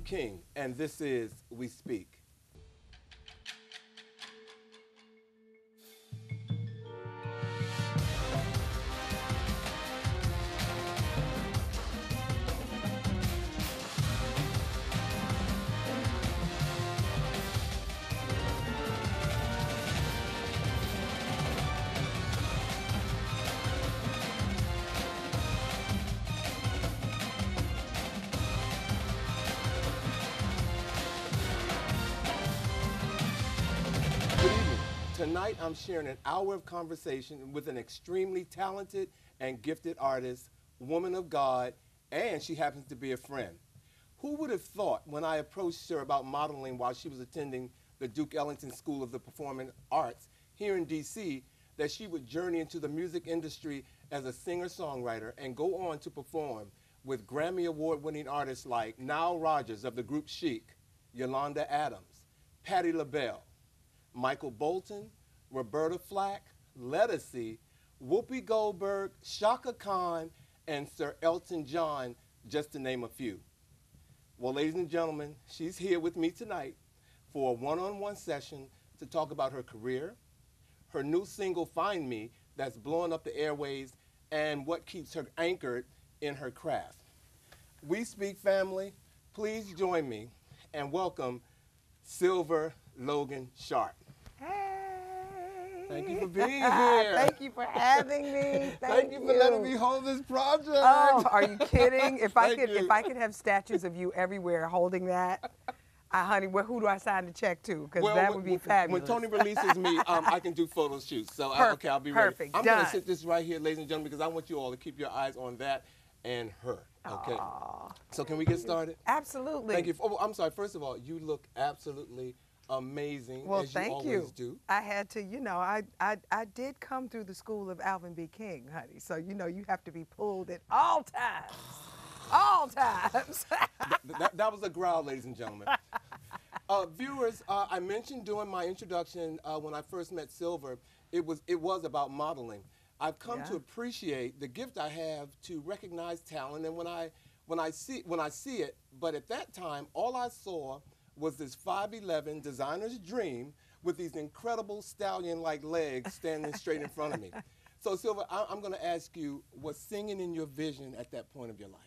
King, and this is We Speak. Tonight I'm sharing an hour of conversation with an extremely talented and gifted artist, woman of God, and she happens to be a friend. Who would have thought when I approached her about modeling while she was attending the Duke Ellington School of the Performing Arts here in DC that she would journey into the music industry as a singer-songwriter and go on to perform with Grammy Award-winning artists like Nile Rodgers of the group Chic, Yolanda Adams, Patti LaBelle, Michael Bolton, Roberta Flack, Lettucey, Whoopi Goldberg, Chaka Khan, and Sir Elton John, just to name a few. Well, ladies and gentlemen, she's here with me tonight for a one-on-one session to talk about her career, her new single, Find Me, that's blowing up the airways, and what keeps her anchored in her craft. We Speak family, please join me and welcome Sylver Logan Sharp. Hey. Thank you for being here. Thank you for having me. Thank, Thank you for letting me hold this project. Oh, are you kidding? If I could, you. if I could have statues of you everywhere holding that, uh, honey, well, who do I sign the check to? Because Well, that when- would be when- fabulous. When Tony releases me, um, I can do photo shoots. So, I, Perf- okay, I'll be ready. perfect, I'm going to sit this right here, ladies and gentlemen, because I want you all to keep your eyes on that and her. Okay. So, can we get started? Absolutely. Thank you. Oh, I'm sorry. First of all, you look absolutely amazing, Well, as you thank always you. do. I had to, you know, I, I I did come through the school of Alvin B. King, honey. So you know, you have to be pulled at all times, all times. Th- that, that was a growl, ladies and gentlemen. Uh, viewers, uh, I mentioned during my introduction uh, when I first met Sylver, it was it was about modeling. I've come to appreciate the gift I have to recognize talent, and when I when I see when I see it, but at that time, all I saw was this 5'11 designer's dream with these incredible stallion-like legs standing straight in front of me. So, Sylver, I, I'm going to ask you, was singing in your vision at that point of your life?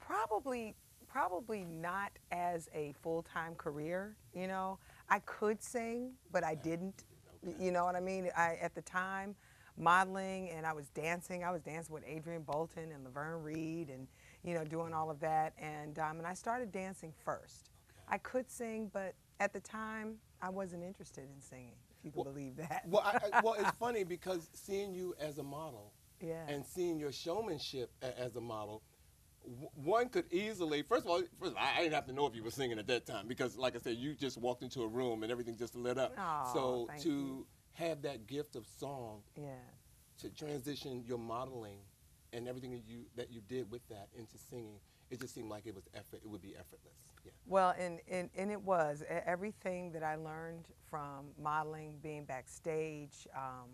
probably probably not as a full-time career you know? I could sing but i didn't Y- you know what i mean? I at the time modeling and i was dancing. I was dancing with adrian bolton and laverne reed and you know doing all of that. And um, and i started dancing first i could sing but at the time i wasn't interested in singing if you can believe that Well, I, I, well, it's funny because seeing you as a model Yeah. and seeing your showmanship a, as a model, w- one could easily, first of all, first of all, I didn't have to know if you were singing at that time because, like I said, you just walked into a room and everything just lit up. Aw, so to you. have that gift of song, yeah to transition your modeling and everything that you that you did with that into singing, it just seemed like it was effort. It would be effortless. Yeah. Well, and, and, and it was. Everything that I learned from modeling, being backstage, um,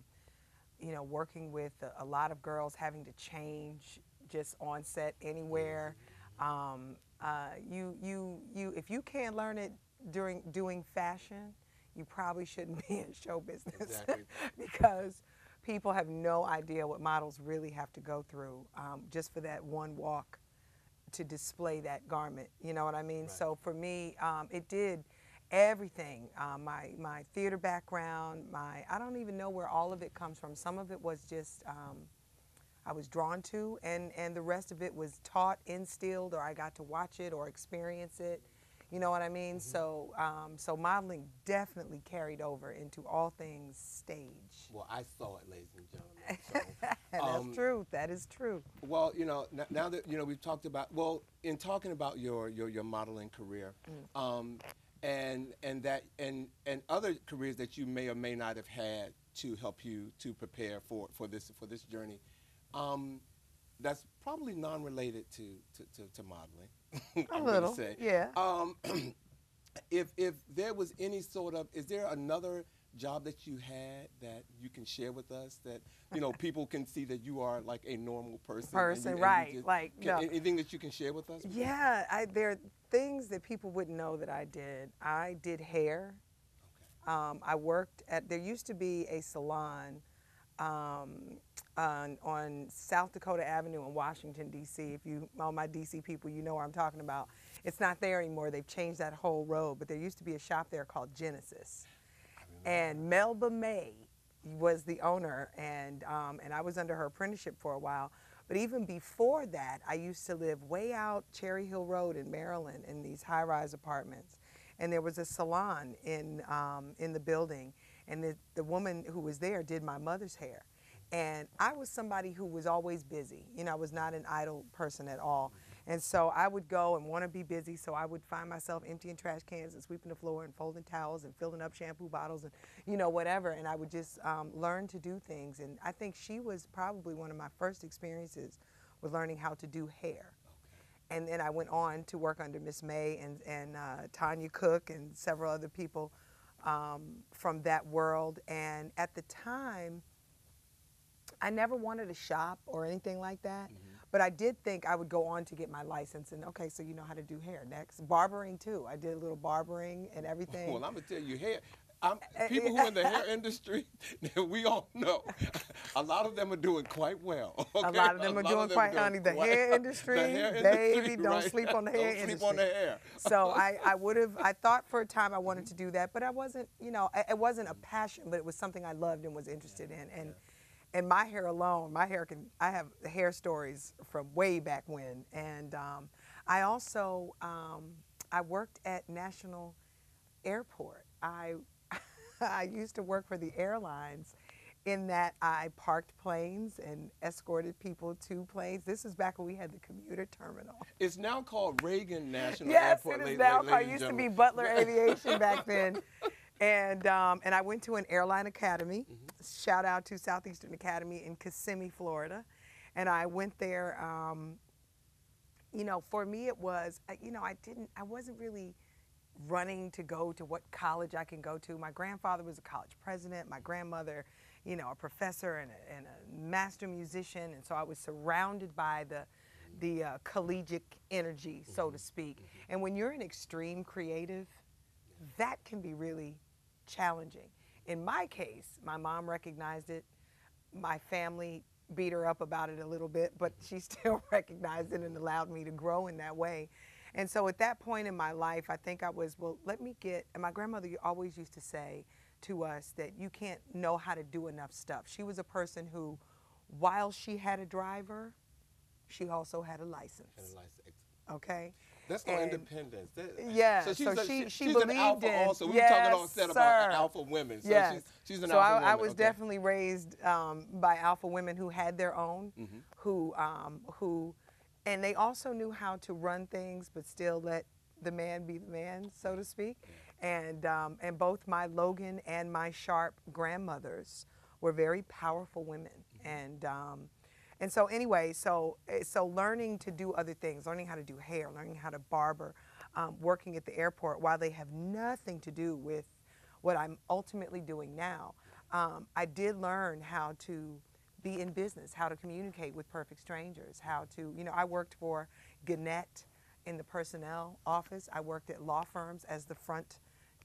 you know, working with a, a lot of girls having to change just on set anywhere. Um, uh, you, you, you, if you can't learn it during doing fashion, you probably shouldn't be in show business Exactly. because people have no idea what models really have to go through um, just for that one walk to display that garment. You know what I mean? So for me, um, it did everything. Um, my my theater background, my I don't even know where all of it comes from. Some of it was just um, I was drawn to, and and the rest of it was taught, instilled, or I got to watch it or experience it. You know what I mean? So um, so modeling definitely carried over into all things stage. Well, I saw it, ladies and gentlemen. So, And um, that's true. That is true. Well, you know, now that you know we've talked about well, in talking about your your, your modeling career, Mm. um, and and that and and other careers that you may or may not have had to help you to prepare for for this for this journey, um, that's probably non-related to to, to, to modeling. A little, say. yeah. Um, if if there was any sort of is there another job that you had that you can share with us that you know people can see that you are like a normal person? Person, and you right, just- like, can- no. anything that you can share with us? Yeah, I, there are things that people wouldn't know that I did. I did hair. Um, I worked at, there used to be a salon um, on, on South Dakota Avenue in Washington, D.C. If you, all my D.C. people, you know where I'm talking about. It's not there anymore. They've changed that whole road, but there used to be a shop there called Genesis. And Melba May was the owner, and, um, and I was under her apprenticeship for a while. But even before that, I used to live way out Cherry Hill Road in Maryland in these high rise apartments. And there was a salon in, um, in the building, and the, the woman who was there did my mother's hair. And I was somebody who was always busy. You know, I was not an idle person at all. And so I would go and want to be busy, so I would find myself emptying trash cans and sweeping the floor and folding towels and filling up shampoo bottles and, you know, whatever. And I would just um, learn to do things. And I think she was probably one of my first experiences with learning how to do hair. And then I went on to work under Miss May and, and uh, Tanya Cook and several other people um, from that world. And at the time, I never wanted to shop or anything like that, mm-hmm. but I did think I would go on to get my license. And okay, so you know how to do hair next. Barbering too. I did a little barbering and everything. Well, I'm gonna tell you, hair. I'm, people who are in the hair industry, we all know, a lot of them are doing quite well. A lot of them are doing quite, honey. The hair industry, baby, don't right? sleep on the hair Don't sleep on the hair. so I, I would have I thought for a time I wanted mm-hmm. to do that, but I wasn't, you know, it wasn't a mm-hmm. passion, but it was something I loved and was interested in. And and my hair alone, my hair can I have hair stories from way back when. And um, I also um, I worked at National Airport. I I used to work for the airlines in that I parked planes and escorted people to planes. This is back when we had the commuter terminal. It's now called Reagan National Yes, Airport. it is now called. It used to be. Butler Aviation back then. And um, and I went to an airline academy. Shout out to Southeastern Academy in Kissimmee, Florida. And I went there. Um, you know, for me it was, you know, I didn't, I wasn't really running to go to what college I can go to. My grandfather was a college president. My grandmother, you know, a professor and a, and a master musician, and so I was surrounded by the the uh, collegiate energy, so to speak. And when you're an extreme creative, that can be really challenging. In my case, my mom recognized it. My family beat her up about it a little bit, but she still recognized it and allowed me to grow in that way. And so at that point in my life, I think I was, well, let me get, and my grandmother always used to say to us that you can't know how to do enough stuff. She was a person who, while she had a driver, she also had a license. And a license. Okay? That's And- independence. That- Yeah, So she's, so a, she- she, she she's an believed alpha in- also. We Yes, were talking offset about sir. alpha women. So yes. she's, she's an so alpha I, woman. I was okay. definitely raised um, by alpha women who had their own, Mm-hmm. who um, who, and they also knew how to run things, but still let the man be the man, so to speak. And um, and both my Logan and my Sharp grandmothers were very powerful women, Mm-hmm. and. And so anyway, so eh, so learning to do other things, learning how to do hair, learning how to barber, um, working at the airport, while they have nothing to do with what I'm ultimately doing now, um, I did learn how to be in business, how to communicate with perfect strangers, how to, you know, I worked for Gannett in the personnel office. I worked at law firms as the front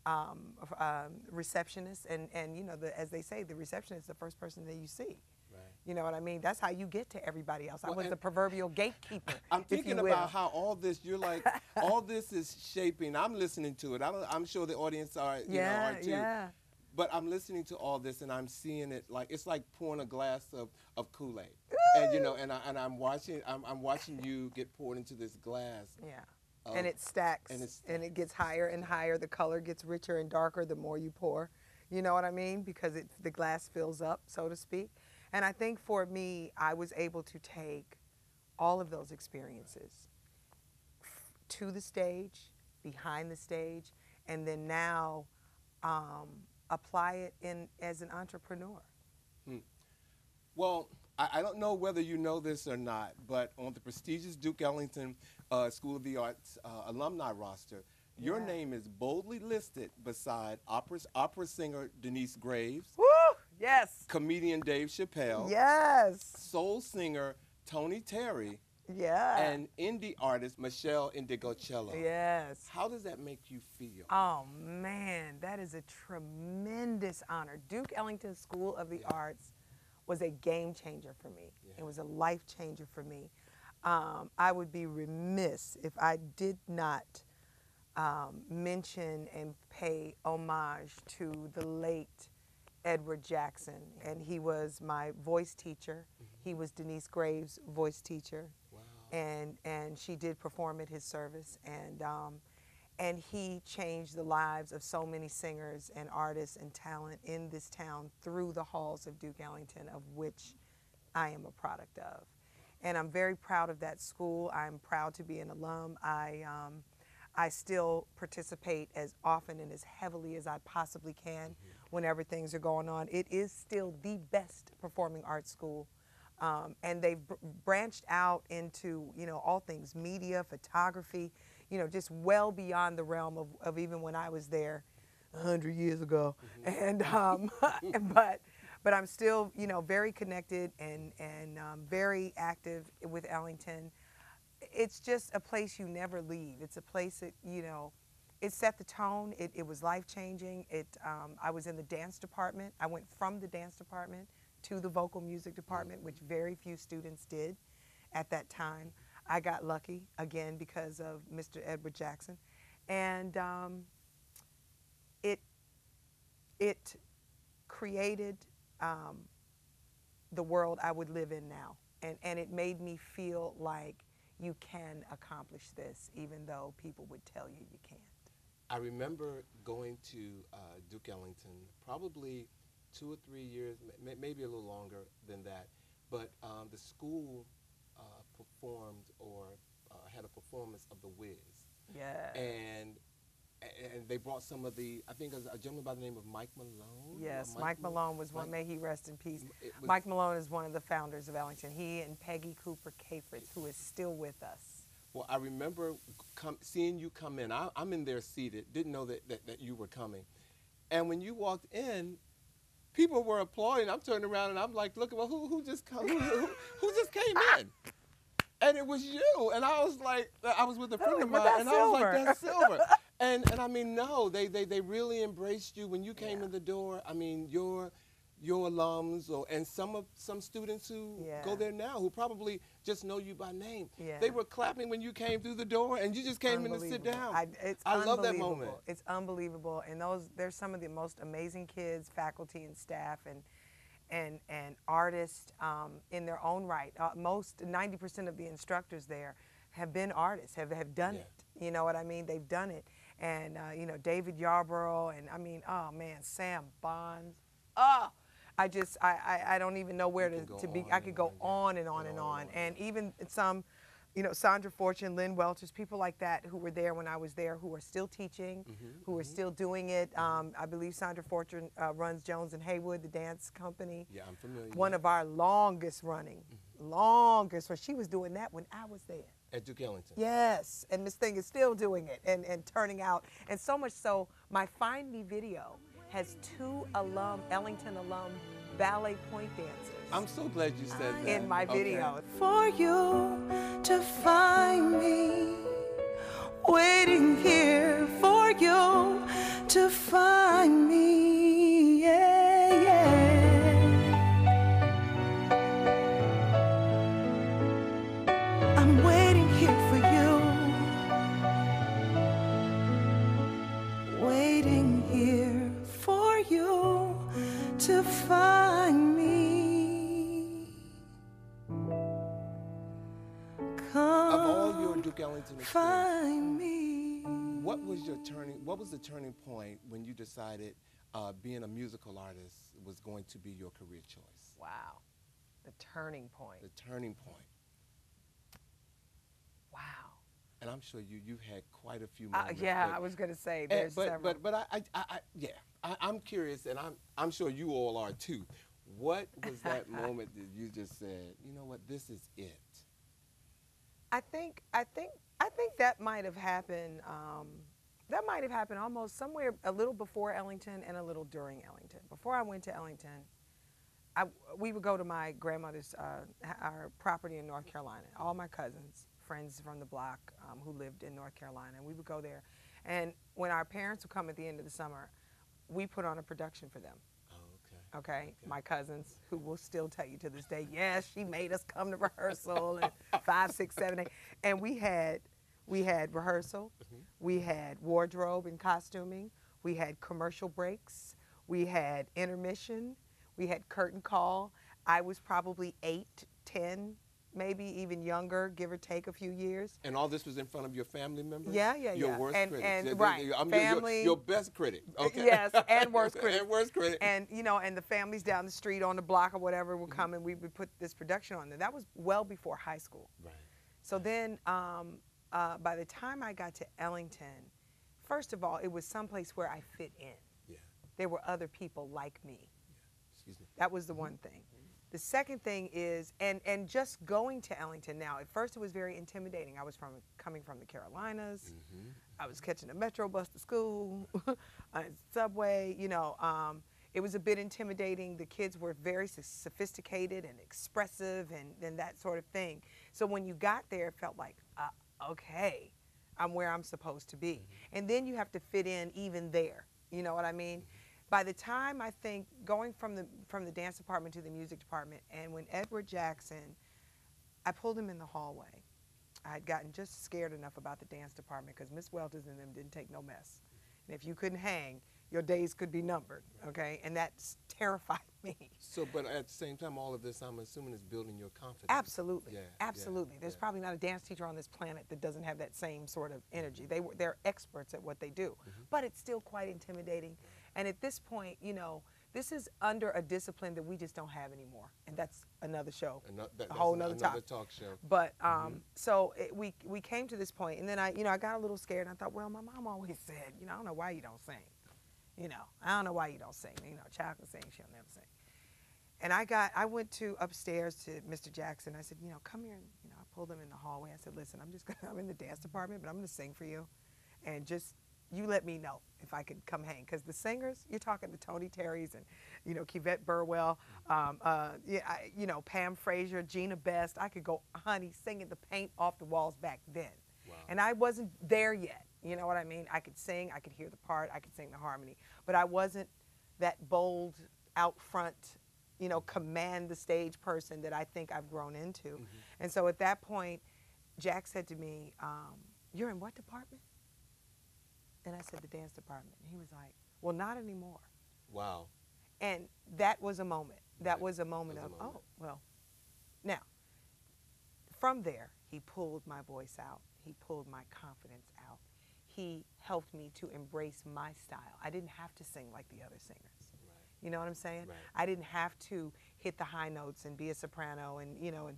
um, um, receptionist, and, and you know, the, as they say, the receptionist is the first person that you see. You know what I mean? That's how you get to everybody else. I was the proverbial gatekeeper. I'm thinking about how all this, you're like, all this is shaping. I'm listening to it. I don't, I'm sure the audience are, you Yeah, know, are too. yeah. But I'm listening to all this and I'm seeing it like it's like pouring a glass of, of Kool-Aid, and you know, and I, and I'm watching, I'm, I'm watching you get poured into this glass. Yeah. of- and it stacks and and, it it gets higher and higher. The color gets richer and darker the more you pour. You know what I mean? Because it, the glass fills up, so to speak. And I think for me, I was able to take all of those experiences to the stage, behind the stage, and then now um, apply it in as an entrepreneur. Well, I, I don't know whether you know this or not, but on the prestigious Duke Ellington uh, School of the Arts uh, alumni roster, Your Yeah. name is boldly listed beside opera, opera singer Denyce Graves, Woo! Yes. comedian Dave Chappelle, Yes. soul singer Tony Terry, Yeah. and indie artist Meshell Ndegeocello. yes. How does that make you feel? Oh man, that is a tremendous honor. Duke Ellington School of the Arts was a game changer for me. Yeah. It was a life changer for me. Um, I would be remiss if I did not um, mention and pay homage to the late Edward Jackson. And he was my voice teacher. He was Denyce Graves' voice teacher wow. and and she did perform at his service and um, and he changed the lives of so many singers and artists and talent in this town through the halls of Duke Ellington of which I am a product of and I'm very proud of that school I'm proud to be an alum I um, I still participate as often and as heavily as I possibly can whenever things are going on. It is still the best performing arts school. Um, and they've br- branched out into you know all things media photography you know just well beyond the realm of, of even when i was there 100 years ago. And um, but but i'm still you know very connected and and um, very active with ellington. It's just a place you never leave. It's a place that you know it set the tone. It, it was life changing it um, i was in the dance department. I went from the dance department to the vocal music department which very few students did at that time. I got lucky again because of mr edward jackson. And um, it it created um, the world i would live in now. And, and it made me feel like you can accomplish this even though people would tell you you can't I remember going to uh, Duke Ellington probably two or three years, m- maybe a little longer than that. But um, the school uh, performed or uh, had a performance of The Wiz, yeah and and they brought some of the I think it was a gentleman by the name of Mike Malone. Yes, Mike Mal- Malone was one. Mike- May he rest in peace. Mike Malone is one of the founders of Ellington. He and Peggy Cooper Cafritz, who is still with us. Well, I remember come, seeing you come in. I, I'm in there seated, didn't know that, that, that you were coming. And when you walked in, people were applauding. I'm turning around and I'm like, look, well, who, who just come, who, who, who just came in? And it was you. And I was like, uh, I was with a friend of mine, and I was like, that's Sylver. and and I mean, no, they they, they really embraced you when you came Yeah. in the door. I mean, your your alums or and some of some students who go there now who probably just know you by name. Yeah. They were clapping when you came through the door, and you just came in to sit down. I, it's I love that moment. It's unbelievable, and those there's some of the most amazing kids, faculty, and staff, and and and artists um, in their own right. Uh, most 90% of the instructors there have been artists, have have done Yeah. it. You know what I mean? They've done it, and uh, you know David Yarborough, and I mean, oh man, Sam Bonds. Oh, I just I, I, I don't even know where to, to be. I could go on, and on And on and on, and even some you know, Sandra Fortune, Lynn Welchers, people like that who were there when I was there, who are still teaching, Mm-hmm, who are still doing it. Um, I believe Sandra Fortune uh, runs Jones and Haywood, the dance company. yeah, I'm familiar. One of our longest running, Mm-hmm. longest. run- She was doing that when I was there. at Duke Ellington. Yes, and Miss Thing is still doing it and, and turning out. And so much so, my Find Me video has two alum, Ellington alum ballet point dancers I'm so glad you said ah, that. in my Okay. video. for you to find me. Waiting here for you to find me. Yeah, yeah. All your Duke Ellington experience, find me. what was your turning? What was the turning point when you decided uh, being a musical artist was going to be your career choice? Wow, the turning point. The turning point. Wow. And I'm sure you you've had quite a few Uh, moments. yeah, but- I was going to say there's but, several. but but I, I, I, I yeah I, I'm curious and I'm I'm sure you all are too. What was that moment that you just said, you know what, this is it? I think I think I think that might have happened um, that might have happened almost somewhere a little before Ellington and a little during Ellington. Before I went to Ellington, I, we would go to my grandmother's uh, our property in North Carolina. All my cousins, friends from the block um, who lived in North Carolina, and we would go there. And when our parents would come at the end of the summer, we put on a production for them. Okay. My cousins, who will still tell you to this day, yes, she made us come to rehearsal and five, six, seven, eight, and we had we had rehearsal, mm-hmm. we had wardrobe and costuming, we had commercial breaks, we had intermission, we had curtain call. I was probably eight, ten, maybe even younger, give or take a few years. And all this was in front of your family members? Yeah, yeah, your yeah. worst And- critics. and- Yeah, right, your- your- family- Your, best critic. Okay. Yes, and worst critic. and worst critic. And you know, and the families down the street on the block or whatever would come and we would put this production on there. That was well before high school. right. So then, um, uh, by the time I got to Ellington, first of all, it was someplace where I fit in. Yeah. There were other people like me. Yeah. Excuse me. That was the one thing. The second thing is, and and just going to Ellington now. At first, it was very intimidating. I was from coming from the Carolinas. I was catching a metro bus to school, uh, subway. You know, um, it was a bit intimidating. The kids were very sophisticated and expressive, and and that sort of thing. So when you got there, it felt like, uh, okay, I'm where I'm supposed to be. And then you have to fit in even there. You know what I mean? By the time I think going from the from the dance department to the music department, and when Edward Jackson, I pulled him in the hallway. I had gotten just scared enough about the dance department because Miss Welters and them didn't take no mess. And if you couldn't hang, your days could be numbered. Okay, and that's terrified me. So, but at the same time, all of this, I'm assuming, is building your confidence. Absolutely, Yeah, yeah, absolutely. There's yeah. probably not a dance teacher on this planet that doesn't have that same sort of energy. They they're experts at what they do, Mm-hmm. but it's still quite intimidating. And at this point, you know, this is under a discipline that we just don't have anymore, and that's another show, Ano- that- a whole an- nother another topic. talk show. But um, so it, we we came to this point, and then I, you know, I got a little scared. And I thought, well, my mom always said, you know, I don't know why you don't sing. You know, I don't know why you don't sing. You know, a child can sing, she'll never sing. And I got, I went to upstairs to Mr. Jackson. I said, you know, come here. And, you know, I pulled him in the hallway. I said, listen, I'm just gonna, I'm in the dance department, but I'm gonna sing for you, and just you let me know if I could come hang. Because the singers, you're talking to Tony Terry's and, you know, Kivette Burwell, um, uh, yeah, I, you know, Pam Frazier, Gina Best. I could go, honey, singing the paint off the walls back then. Wow. And I wasn't there yet. You know what I mean? I could sing, I could hear the part, I could sing the harmony, but I wasn't that bold, out front, you know, command the stage person that I think I've grown into. And so at that point, Jack said to me, um, "You're in what department?" And I said, "The dance department." And he was like, "Well, not anymore." Wow. And that was a moment. That Right. was a moment Was a of, moment. oh, well. Now, from there, he pulled my voice out. He pulled my confidence out. He helped me to embrace my style. I didn't have to sing like the other singers. Right. You know what I'm saying? Right. I didn't have to hit the high notes and be a soprano and you know and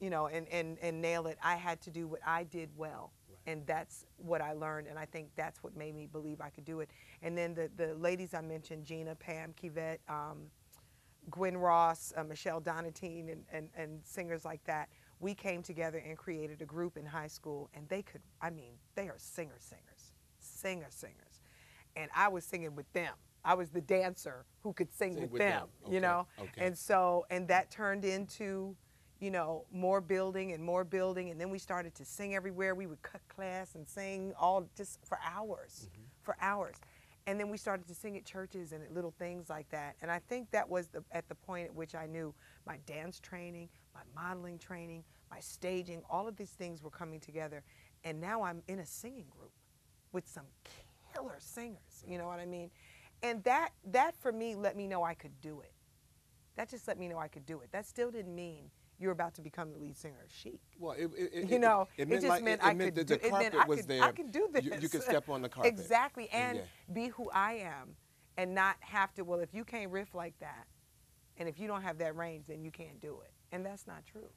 you know and, and, and nail it. I had to do what I did well. And that's what I learned and I think that's what made me believe I could do it. And then the, the ladies I mentioned, Gina, Pam, Kivette, um, Gwen Ross, uh, Michelle Donatine, and, and, and singers like that, we came together and created a group in high school, and they could, I mean, they are singer singers, singer singers. And I was singing with them. I was the dancer who could sing, Sing with, with them, them. you know? okay. And so, and that turned into, you know, more building and more building. And then we started to sing everywhere. We would cut class and sing all just for hours, Mm-hmm. for hours. And then we started to sing at churches and at little things like that. And I think that was the, at the point at which I knew my dance training, my modeling training, my staging, all of these things were coming together. And now I'm in a singing group with some killer singers. You know what I mean? And that that for me let me know I could do it. That just let me know I could do it. That still didn't mean you're about to become the lead singer of Chic. Well, it, it, You know, it, it, meant just like, meant I meant could do the it. meant carpet I was could, there. I could do this. You, you could step on the carpet. Exactly, and Yeah. be who I am, and not have to. Well, if you can't riff like that, and if you don't have that range, then you can't do it, and that's not true.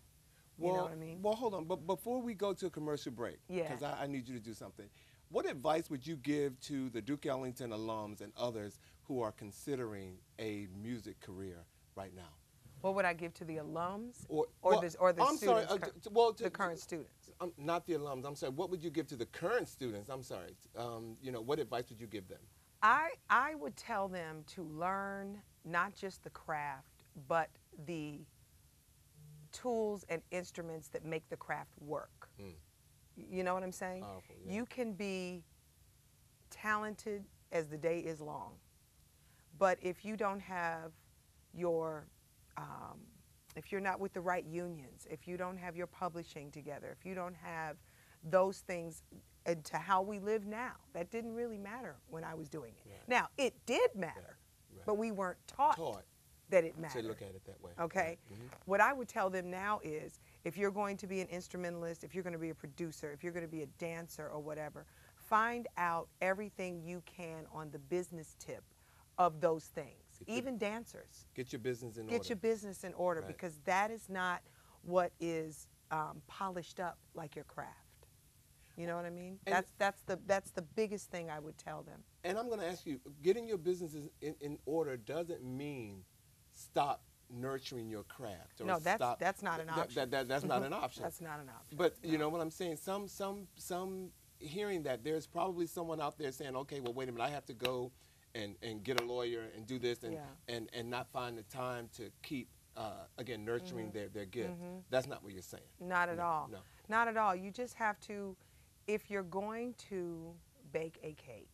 Well, you know what I mean? Well, hold on. But before we go to a commercial break, Yeah. because I, I need you to do something. What advice would you give to the Duke Ellington alums and others who are considering a music career right now? What would I give to the alums Or, or well, the or the I'm sorry, students? uh, cur- well, to- the current students. Um, not the alums. I'm sorry. What would you give to the current students? I'm sorry. Um, you know, what advice would you give them? I I would tell them to learn not just the craft, but the tools and instruments that make the craft work. Mm. You know what I'm saying? Powerful, yeah. You can be talented as the day is long, but if you don't have your um, if you're not with the right unions, if you don't have your publishing together, if you don't have those things and to how we live now, that didn't really matter when I was doing it. Now, it did matter, right. but we weren't taught, Taught that it mattered. to look at it that way. Okay. Mhm. What I would tell them now is if you're going to be an instrumentalist, if you're going to be a producer, if you're going to be a dancer or whatever, find out everything you can on the business tip of those things. Get your- Even dancers. Get your business in Get order. your business in order Right. because that is not what is um, polished up like your craft. You know what I mean? And- that's that's the that's the biggest thing I would tell them. And I'm going to ask you, getting your business in, in order doesn't mean stop nurturing your craft. Or No, that's- stop, that's not an option. That, that, that's not an option. That's not an option. But you know what I'm saying? Some, some, some. Hearing that, there's probably someone out there saying, "Okay, well, wait a minute, I have to go and, and get a lawyer and do this and, Yeah. and, and not find the time to keep uh, again nurturing Mm-hmm. their, their gift." That's not what you're saying. Not at No, all. no. Not at all. You just have to, if you're going to bake a cake,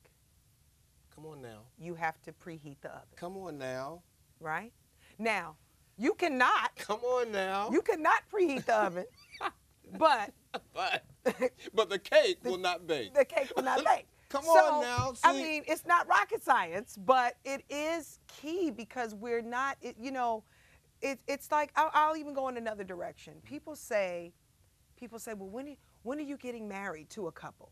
Come on now. you have to preheat the oven, Come on now. right? Now, you cannot, Come on now. you cannot preheat the oven, but but but the cake will not bake. the cake will not bake. Come So, on now, I mean, it's not rocket science, but it is key because we're not, it, you know, it, it's like, I'll, I'll even go in another direction. People say, people say, well, when, are- when are you getting married to a couple?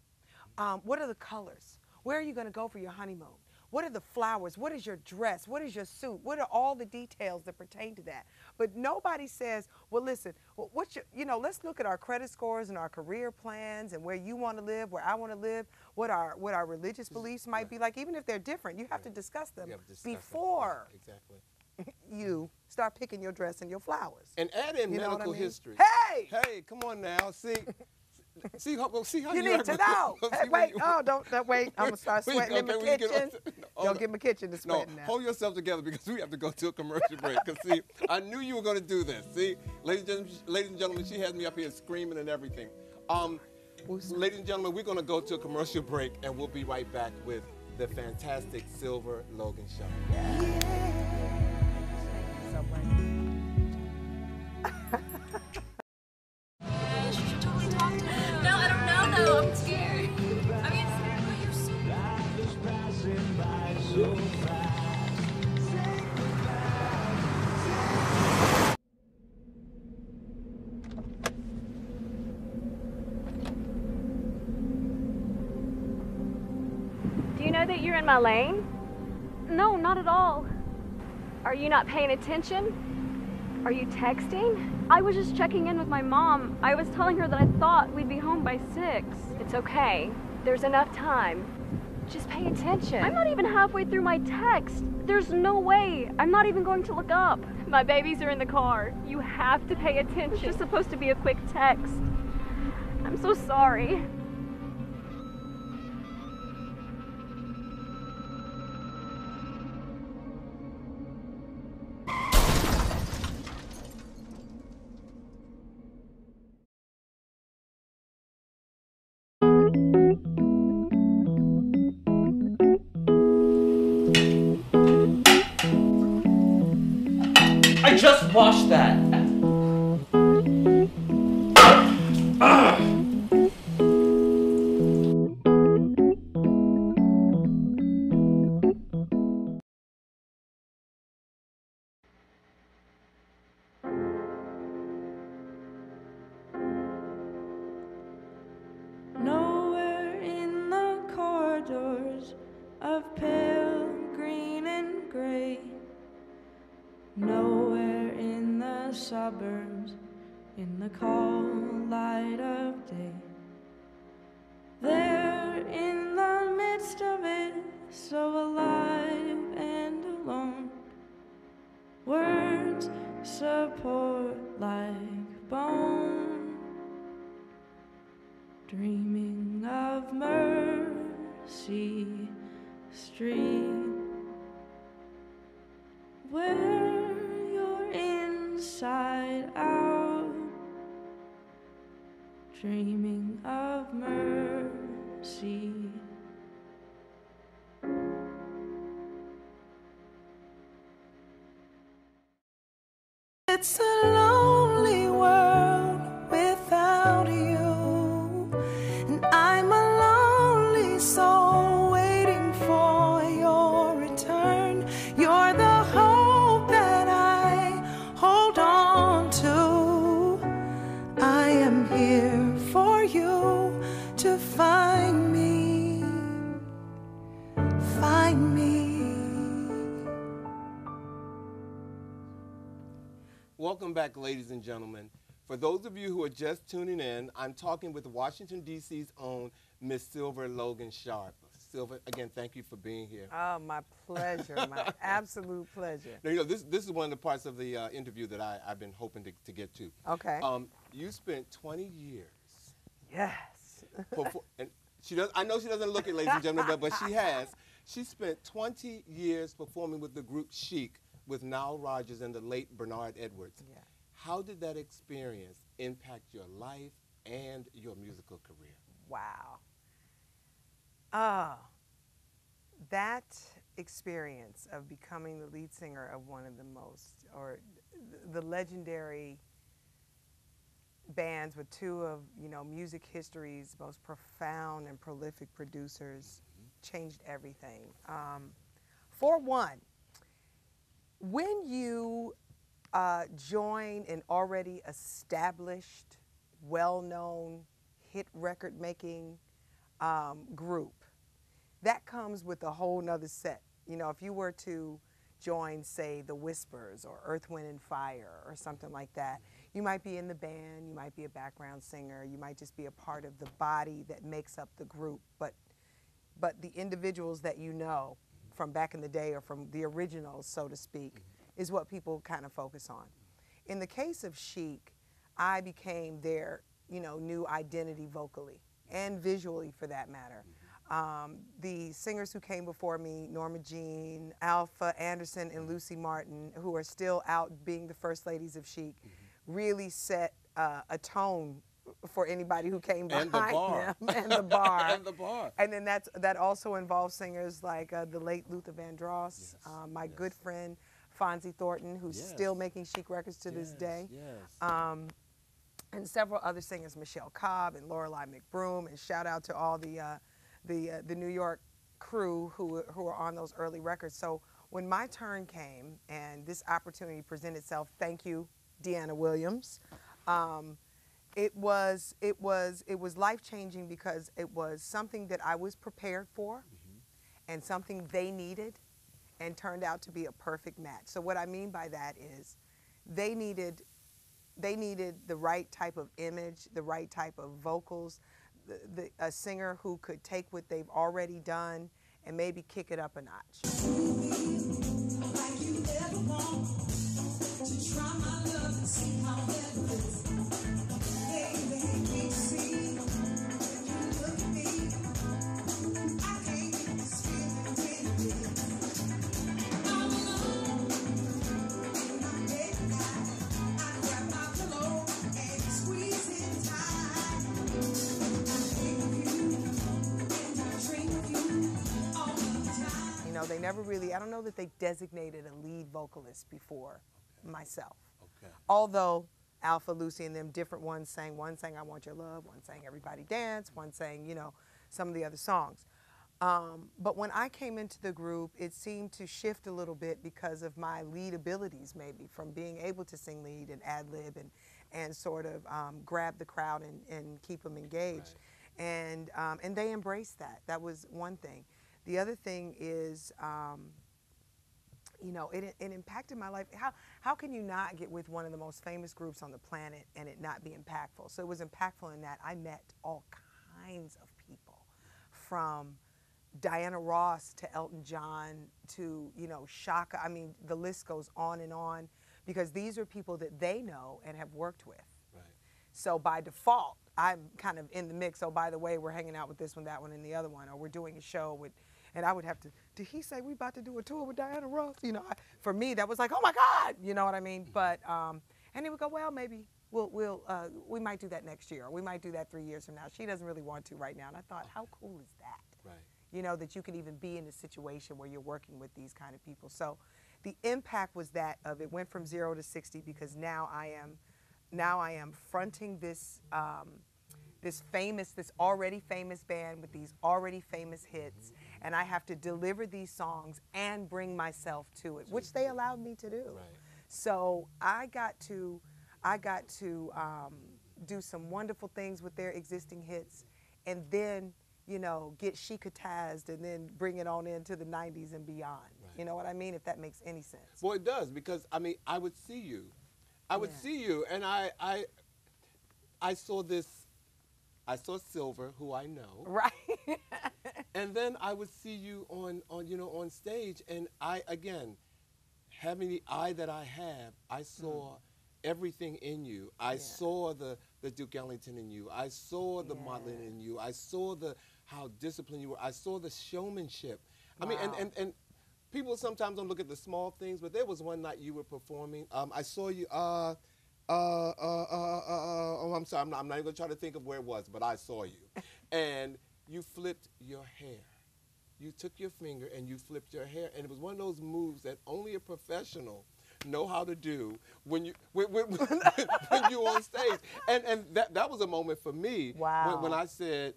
Um, what are the colors? Where are you going to go for your honeymoon? What are the flowers? What is your dress? What is your suit? What are all the details that pertain to that? But nobody says, well, listen, what's your, you know, let's look at our credit scores and our career plans and where you want to live, where I want to live, what our what our religious beliefs might be like. Even if they're different, you have to discuss them to discuss before Yeah, exactly. you start picking your dress and your flowers. And add in You what I medical mean? history. Hey! Hey, come on now. See, see how see how You you need to know. Hey, wait, oh, don't, don't wait. I'm gonna start sweating in my get kitchen. the- no, Don't get my kitchen to No, sweating now. hold yourself together because we have to go to a commercial break. Because see, I knew you were going to do this. See, ladies and gentlemen, ladies and gentlemen, she has me up here screaming and everything. Um, ladies and gentlemen, we're going to go to a commercial break, and we'll be right back with the fantastic Sylver Logan Show. No, know that you're in my lane? No, not at all. Are you not paying attention? Are you texting? I was just checking in with my mom. I was telling her that I thought we'd be home by six. It's okay. There's enough time. Just pay attention. I'm not even halfway through my text. There's no way. I'm not even going to look up. My babies are in the car. You have to pay attention. It's just supposed to be a quick text. I'm so sorry. The cold light of ladies and gentlemen. For those of you who are just tuning in, I'm talking with Washington, D.C.'s own Miss Sylver Logan Sharp. Sylver, again, thank you for being here. Oh, my pleasure, my absolute pleasure. Now, you know, this, this is one of the parts of the uh, interview that I, I've been hoping to, to get to. Okay. Um, you spent 20 years. Yes. Perfor- and she does, I know she doesn't look it, ladies and gentlemen, but, but she has. She spent 20 years performing with the group Chic with Nile Rodgers and the late Bernard Edwards. Yeah. How did that experience impact your life and your musical career? Wow. Ah, that experience of becoming the lead singer of one of the most, or the legendary bands with two of you know music history's most profound and prolific producers, changed everything. Um, for one, when you uh, join an already established, well-known hit record-making um, group, that comes with a whole nother set. You know, if you were to join, say, the Whispers or Earth, Wind, and Fire or something like that, you might be in the band, you might be a background singer, you might just be a part of the body that makes up the group, but but the individuals that you know from back in the day or from the originals, so to speak, is what people kind of focus on. In the case of Chic, I became their, you know, new identity vocally and visually for that matter. Um, the singers who came before me, Norma Jean, Alfa Anderson, and Luci Martin, who are still out being the first ladies of Chic, really set uh, a tone for anybody who came behind And the bar. them and the bar. And the bar. And then that's that also involves singers like uh, the late Luther Vandross, uh, my good friend Fonzi Thornton, who's Yes. still making chic records to this day, Yes. um, and several other singers, Michelle Cobb and Lorelei McBroom. And shout out to all the uh, the uh, the New York crew who who were on those early records. So when my turn came and this opportunity presented itself, thank you, Deanna Williams. Um, it was it was it was life changing because it was something that I was prepared for and something they needed and turned out to be a perfect match. So what I mean by that is they needed they needed the right type of image, the right type of vocals, the, the, a singer who could take what they've already done and maybe kick it up a notch. Know, they never really, I don't know that they designated a lead vocalist before myself. Okay. Although Alfa, Luci, and them different ones sang, one sang I Want Your Love, one sang Everybody Dance, one sang, you know, some of the other songs. Um, but when I came into the group, it seemed to shift a little bit because of my lead abilities, maybe from being able to sing lead and ad lib and, and sort of um, grab the crowd and, and keep them engaged. Right. And, um, and they embraced that. That was one thing. The other thing is, um, you know, it, it impacted my life. How, how can you not get with one of the most famous groups on the planet and it not be impactful? So it was impactful in that I met all kinds of people from Diana Ross to Elton John to, you know, Chaka. I mean, the list goes on and on because these are people that they know and have worked with. Right. So by default, I'm kind of in the mix. Oh, by the way, we're hanging out with this one, that one, and the other one, or we're doing a show with, and I would have to did he say we about to do a tour with Diana Ross? You know, I, for me that was like, oh my God, you know what I mean? But um, and he would go, well, maybe we'll we'll uh, we might do that next year, or we might do that three years from now. She doesn't really want to right now, and I thought, how cool is that? Right. You know that you can even be in a situation where you're working with these kind of people. So the impact was that of it went from zero to sixty because now I am now I am fronting this. Um, this famous, this already famous band with these already famous hits, and I have to deliver these songs and bring myself to it, which they allowed me to do. Right. So I got to, I got to um, do some wonderful things with their existing hits, and then you know get shikatazed and then bring it on into the 90s and beyond. You know what I mean? If that makes any sense. Well, it does because I mean, I would see you, I would Yeah. see you, and I, I, I saw this, I saw Sylver, who I know, Right. and then I would see you on, on, you know, on stage, and I again, having the eye that I have, I saw everything in you. I Yeah. saw the the Duke Ellington in you. I saw the modeling in you. I saw the how disciplined you were. I saw the showmanship. I mean, and, and and people sometimes don't look at the small things, but there was one night you were performing. Um, I saw you. Uh, uh, uh, uh, uh, uh, oh, I'm sorry. I'm not, I'm not even gonna try to think of where it was, but I saw you, and you flipped your hair. You took your finger and you flipped your hair, and it was one of those moves that only a professional know how to do when you when, when, when you on stage. And and that that was a moment for me when, when I said,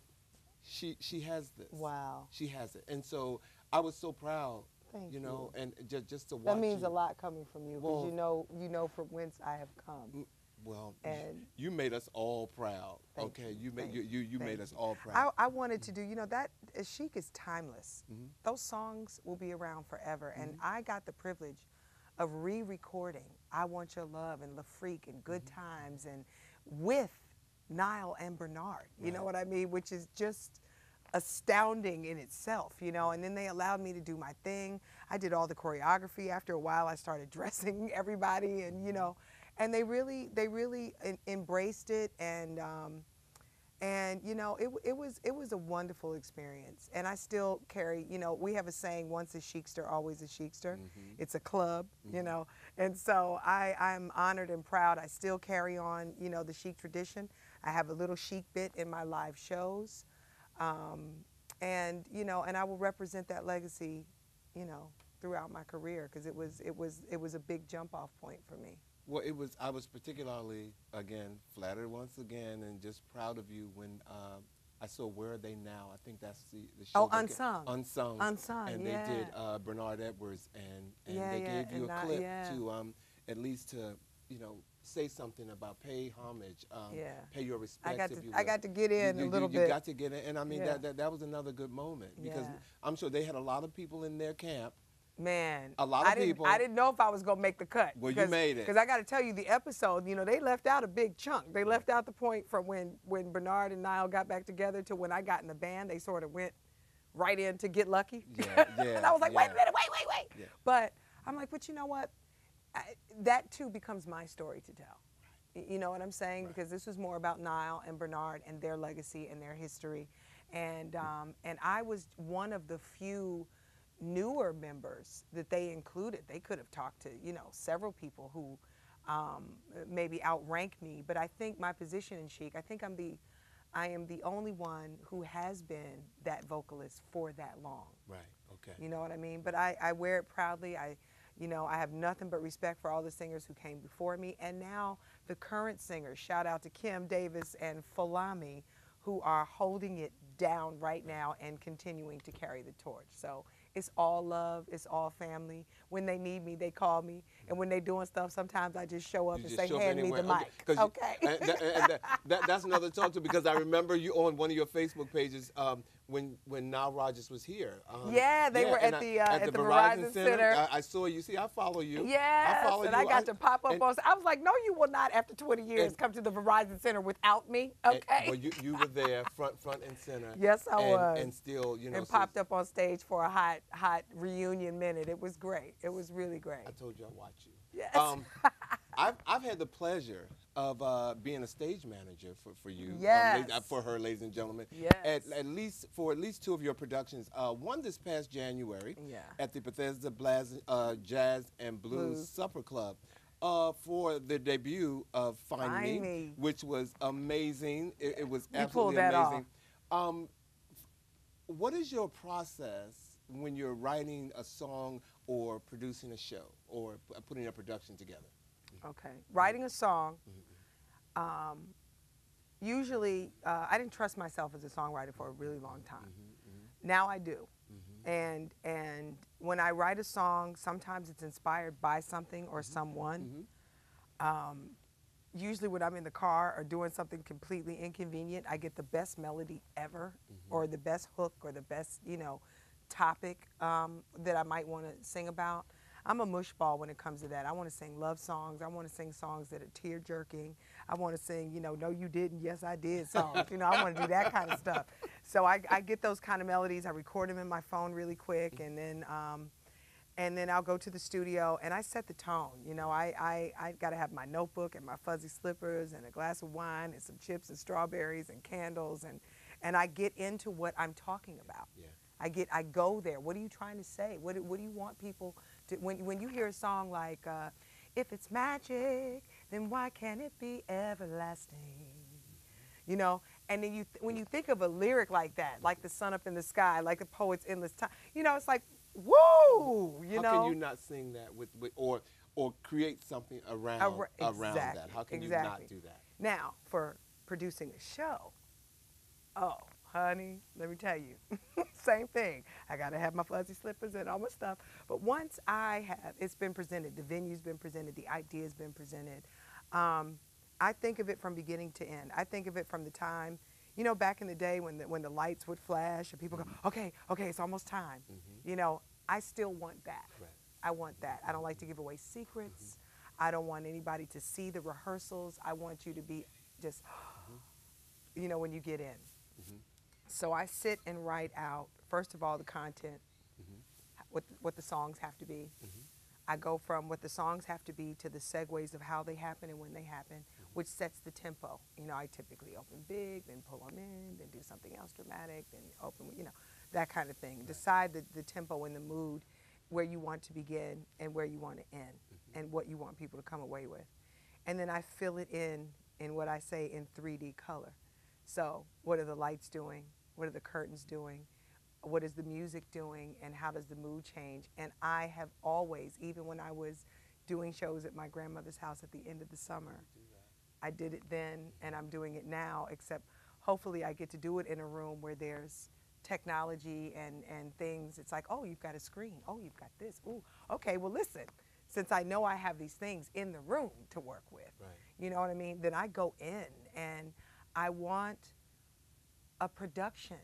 she she has this. Wow. She has it, and so I was so proud. Thank you know, and just just to watch. That means you. a lot coming from you because Well- you know you know from whence I have come. Well, And- you made us all proud. Okay, you, made you you, you made us all proud. I, I wanted to do, you know, that uh, Chic is timeless. Those songs will be around forever. And I got the privilege of re recording I Want Your Love and Le Freak and Good Times and with Nile and Bernard. You know what I mean? Which is just astounding in itself, you know. And then they allowed me to do my thing. I did all the choreography. After a while, I started dressing everybody, and you know, and they really, they really embraced it, and um, and you know, it, it was it was a wonderful experience. And I still carry, you know, we have a saying: once a chicster, always a chicster. It's a club, you know. And so I I'm honored and proud. I still carry on, you know, the chic tradition. I have a little chic bit in my live shows um, and you know, and I will represent that legacy, you know, throughout my career because it was it was it was a big jump off point for me. Well, it was. I was particularly again flattered once again, and just proud of you when um, I saw "Where Are They Now." I think that's the, the show. Oh, that ga- Unsung. Unsung. Unsung, And they did uh, Bernard Edwards, and and Yeah, they yeah, gave you a a I- clip yeah. to um, at least to you know say something about pay homage, um, Yeah. pay your respects. got if to- you I got to get You- in a you, you- little you bit. got to get in, and I mean Yeah. that, that that was another good moment because Yeah. I'm sure they had a lot of people in their camp. Man, A lot I of didn't, people- I didn't know if I was gonna make the cut. Well, you made it. Because I got to tell you, the episode, you know, they left out a big chunk. They left out the point from when when Bernard and Nile got back together to when I got in the band. They sort of went right in to get lucky. Yeah, yeah. and I was like, wait a minute, wait, wait, wait. Yeah. But I'm like, but you know what? I, that too becomes my story to tell. Y- You know what I'm saying? Because this was more about Nile and Bernard and their legacy and their history, and um, and I was one of the few newer members that they included. They could have talked to you know several people who um, maybe outrank me, but I think my position in Chic, I think I'm the I am the only one who has been that vocalist for that long. Right. Okay. You know what I mean? But I, I wear it proudly. I, you know, I have nothing but respect for all the singers who came before me, and now the current singers. Shout out to Kim Davis and Folami, who are holding it down right now and continuing to carry the torch. So it's all love. It's all family. When they need me, they call me, and when they're doing stuff, sometimes I just show up You and say, "Hand me the mic." you- Okay. and that, and that, that- that's another talk too because I remember you on one of your Facebook pages um, when when Nile Rodgers was here. Um, Yeah, they were at I- the, uh, at the Verizon Center. I, I saw you. See, I follow you. I follow and you. I got to pop up and- on. I was like, no, you will not. After 20 years, and- come to the Verizon Center without me. and- Okay. well, you, you were there, front front and center. Yes, I and, was. And still, you know, and so popped up on stage for a hot, hot reunion minute. It was great. It was really great. I told you I watch you. Yes. Um, I've, I've had the pleasure of uh, being a stage manager for, for you. um, Yes. la- uh, for her, ladies and gentlemen. Yes. At, at least for at least two of your productions. Uh, one this past January. Yeah. At the Bethesda Blaz- uh, Jazz and Blues, Blues. Supper Club. Uh, for the debut of Find, Find Me. which was amazing. It, it was You absolutely pulled that off. amazing. Um, what is your process when you're writing a song or producing a show or p- putting a production together? Okay. Writing a song. Um, usually, uh, I didn't trust myself as a songwriter for a really long time. Now I do. And and when I write a song, sometimes it's inspired by something or someone. Um, usually, when I'm in the car or doing something completely inconvenient, I get the best melody ever, or the best hook, or the best you know topic um, that I might want to sing about. I'm a mushball when it comes to that. I want to sing love songs. I want to sing songs that are tear jerking. I want to sing, you know, no, you didn't, yes, I did songs. You know, I want to do that kind of stuff. So I, I get those kind of melodies. I record them in my phone really quick, and then um, and then I'll go to the studio and I set the tone. You know, I I, I got to have my notebook and my fuzzy slippers and a glass of wine and some chips and strawberries and candles and and I get into what I'm talking about. Yeah. I get I go there. What are you trying to say? What do, what do you want people to when when you hear a song like uh, if it's magic, then why can't it be everlasting? You know, and then you th- when you think of a lyric like that, like the sun up in the sky, like the poet's endless time, you know, it's like woo, you how know. can you not sing that with, with or or create something around Ar- around that? How can exactly. you not do that? Now, for producing a show, oh, honey, let me tell you, same thing. I got to have my fuzzy slippers and all my stuff. But once I have, it's been presented, the venue's been presented, the idea's been presented. Um, I think of it from beginning to end. I think of it from the time, you know, back in the day when the, when the lights would flash and people go, mm-hmm. okay, okay, it's almost time. Mm-hmm. You know, I still want that. Right. I want that. I don't like to give away secrets. Mm-hmm. I don't want anybody to see the rehearsals. I want you to be just, you know, when you get in. So I sit and write out, first of all, the content, mm-hmm. what, what the songs have to be. Mm-hmm. I go from what the songs have to be to the segues of how they happen and when they happen, mm-hmm. which sets the tempo. You know, I typically open big, then pull them in, then do something else dramatic, then open, you know, that kind of thing. Decide the, the tempo and the mood where you want to begin and where you want to end and what you want people to come away with. And then I fill it in in what I say in 3D color. So, what are the lights doing? What are the curtains doing? What is the music doing? And how does the mood change? And I have always, even when I was doing shows at my grandmother's house at the end of the summer, I did it then and I'm doing it now, except hopefully I get to do it in a room where there's technology and, and things. It's like, oh, you've got a screen. Oh, you've got this. Ooh, okay, well, listen, since I know I have these things in the room to work with, Right. you know what I mean? Then I go in and I want a production.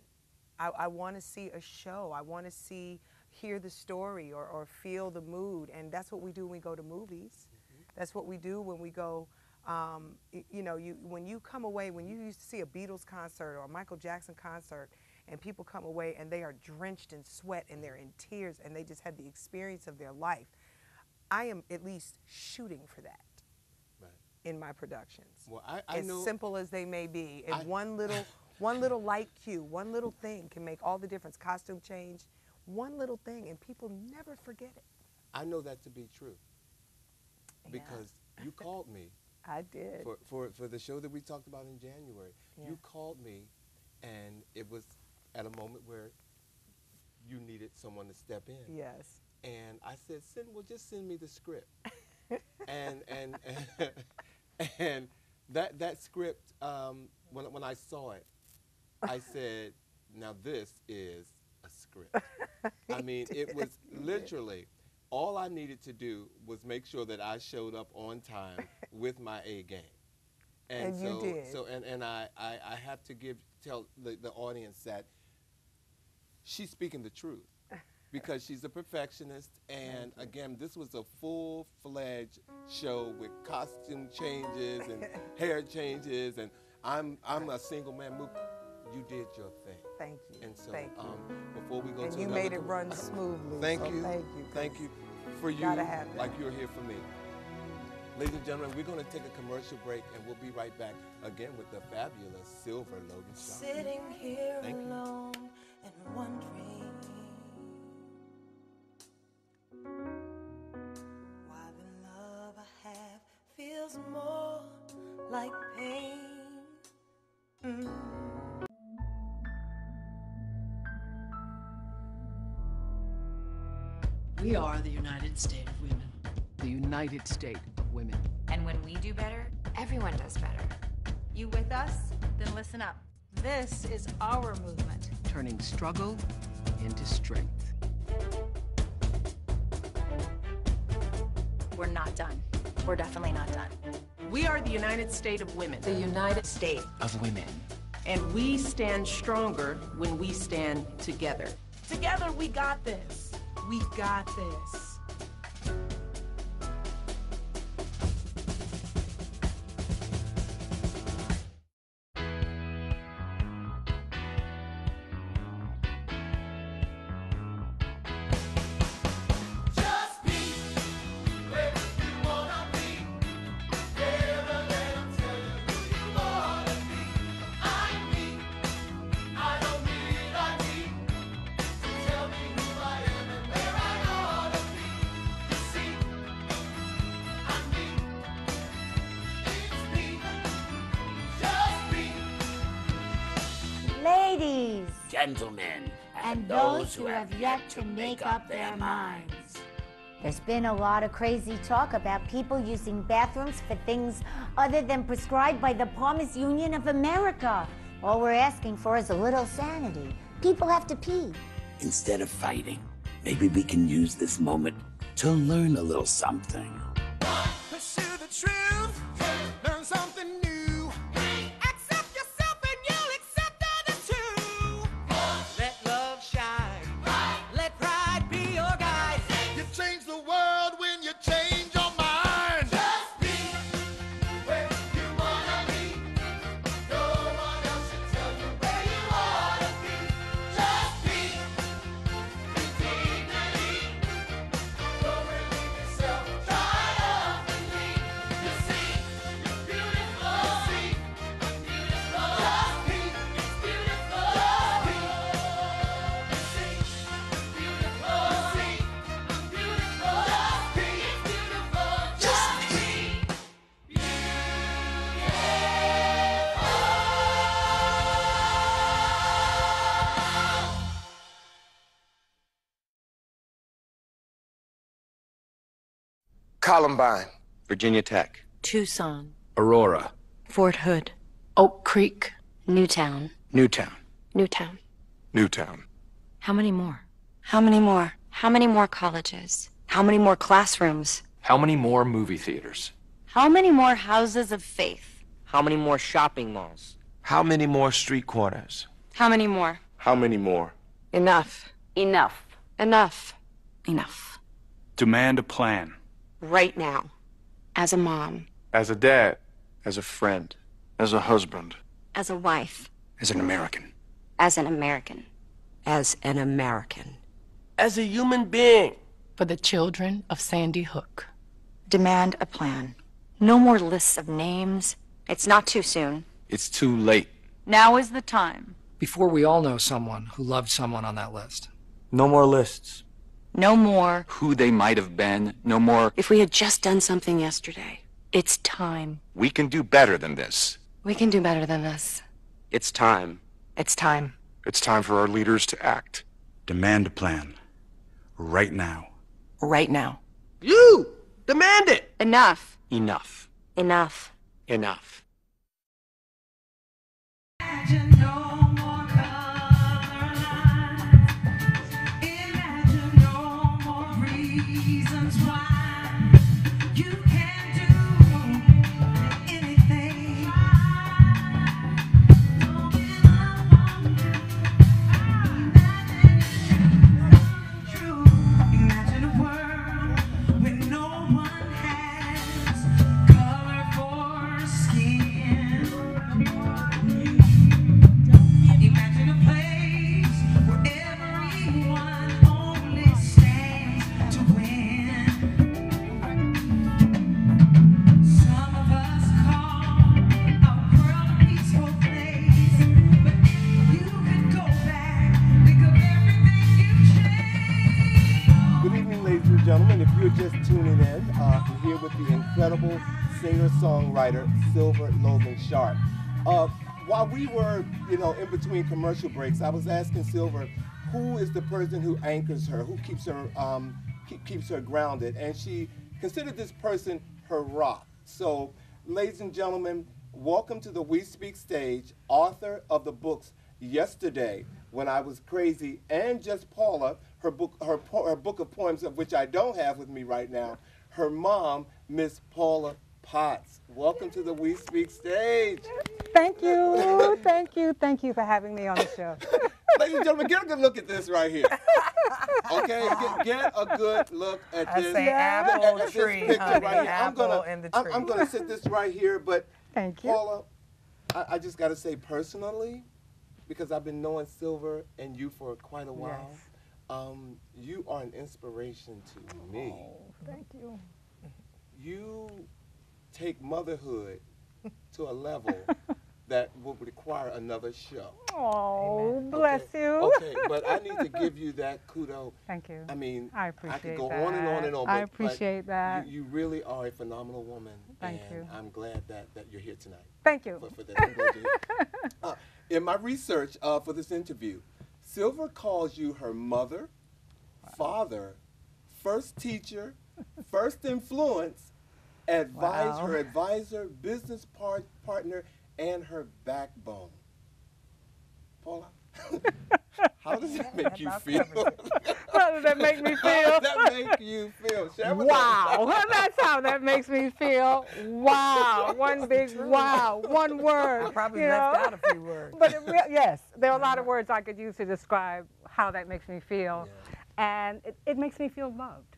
I, I want to see a show. I want to see, hear the story or, or feel the mood. And that's what we do when we go to movies. That's what we do when we go, um, you know, you, when you come away, when you used to see a Beatles concert or a Michael Jackson concert, and people come away and they are drenched in sweat and they're in tears and they just had the experience of their life. I am at least shooting for that Right. in my productions. Well, I, I as know. simple as they may be, in I- one little one little light cue, one little thing can make all the difference. Costume change, one little thing, and people never forget it. I know that to be true Yeah. because you called me I did. for, for, for the show that we talked about in January. Yeah. You called me, and it was at a moment where you needed someone to step in. yes. And I said, send, well, just send me the script. and, and, and, and that, that script, um, when, when I saw it, I said, now this is a script. I mean, it was literally, all I needed to do was make sure that I showed up on time with my A game. And you so, did. So, and, and I, I, I have to give, tell the, the audience that she's speaking the truth because she's a perfectionist. And again, this was a full fledged show with costume changes and hair changes. And I'm, I'm a single man. Mook, You did your thing. Thank you. And so, thank you. um, before we go and to you another made it com- run smoothly. Thank so you. Thank you. Thank you for you, Gotta have that. like you're here for me. Ladies and gentlemen, we're going to take a commercial break and we'll be right back again with the fabulous Sylver Logan Sharp. Sitting here Thank you. and wondering why the love I have feels more like pain. Mm. We are the United States of Women. the United State of Women. And when we do better, everyone does better. You with us? Then listen up. This is our movement. Turning struggle into strength. We're not done. We're definitely not done. We are the United States of Women. The United States. Of women. And we stand stronger when we stand together. Together, we got this. We got this. Gentlemen, and those who have yet to make up their minds. There's been a lot of crazy talk about people using bathrooms for things other than prescribed by the Farmers Union of America. All we're asking for is a little sanity. People have to pee. Instead of fighting, maybe we can use this moment to learn a little something. Pursue the truth, Columbine, Virginia Tech, Tucson, Aurora, Fort Hood, Oak Creek, Newtown. Newtown, Newtown. Newtown. How many more? How many more? How many more colleges? How many more classrooms? How many more movie theaters? How many more houses of faith? How many more shopping malls? How many more street corners? How many more? How many more? Enough. Enough. Enough. Enough. Demand a plan. Right now. As a mom. As a dad, as a friend, as a husband, As a wife. as an American. As an American. As an American. As a human being. For the children of Sandy Hook. Demand a plan. No more lists of names. It's not too soon. It's too late. Now is the time. Before we all know someone who loved someone on that list. No more lists. No more. Who they might have been, no more. If we had just done something yesterday. It's time. We can do better than this. We can do better than this. It's time. It's time. It's time for our leaders to act. Demand a plan. Right now. Right now. You! Demand it! Enough. Enough. Enough. Enough. With the incredible singer-songwriter Sylver Logan Sharp. Uh, while we were, you know, in between commercial breaks, I was asking Sylver, who is the person who anchors her, who keeps her, um, keep, keeps her grounded, and she considered this person her rock. So, ladies and gentlemen, welcome to the We Speak stage, author of the books Yesterday, When I Was Crazy, and Just Paula, her book, her, her book of poems, of which I don't have with me right now, her mom, Miss Paula Potts. Welcome to the We Speak stage. Thank you, thank you, thank you for having me on the show. Ladies and gentlemen, get a good look at this right here. Okay, get, get a good look at I this. say apple at this tree, picture honey, right here. I'm apple gonna, in the I'm, tree. I'm gonna sit this right here, but Thank you. Paula, I, I just gotta say personally, because I've been knowing Sylver and you for quite a while, Yes. um, you are an inspiration to me. Oh, Thank you. You take motherhood to a level that will require another show. Oh, bless you. Okay, but I need to give you that kudo. Thank you. I mean, I appreciate I could go that. on and on and on. I but- but appreciate that. You, you really are a phenomenal woman. Thank and you. I'm glad that, that you're here tonight. Thank you. For, for this. I'm glad you're here. In my research uh, for this interview, Sylver calls you her mother, father, first teacher, first influence, advisor, Wow. advisor, business part, partner, and her backbone. Paula, how does that make you feel? How does that make me feel? How does that make you feel? Share with us. Wow, that's how that makes me feel. Wow, one big wow, one word. I probably left know? out a few words. But it yes, there are a lot of words I could use to describe how that makes me feel, and it, it makes me feel loved.